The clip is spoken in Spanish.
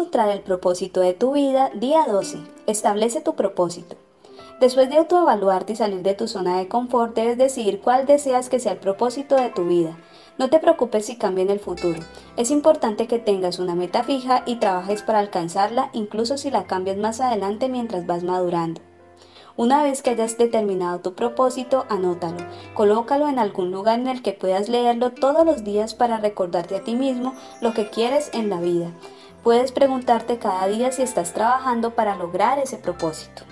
encontrar el propósito de tu vida, día 12. Establece tu propósito. Después de autoevaluarte y salir de tu zona de confort, debes decidir cuál deseas que sea el propósito de tu vida. No te preocupes si cambia en el futuro. Es importante que tengas una meta fija y trabajes para alcanzarla, incluso si la cambias más adelante mientras vas madurando. Una vez que hayas determinado tu propósito, anótalo, colócalo en algún lugar en el que puedas leerlo todos los días para recordarte a ti mismo lo que quieres en la vida. Puedes preguntarte cada día si estás trabajando para lograr ese propósito.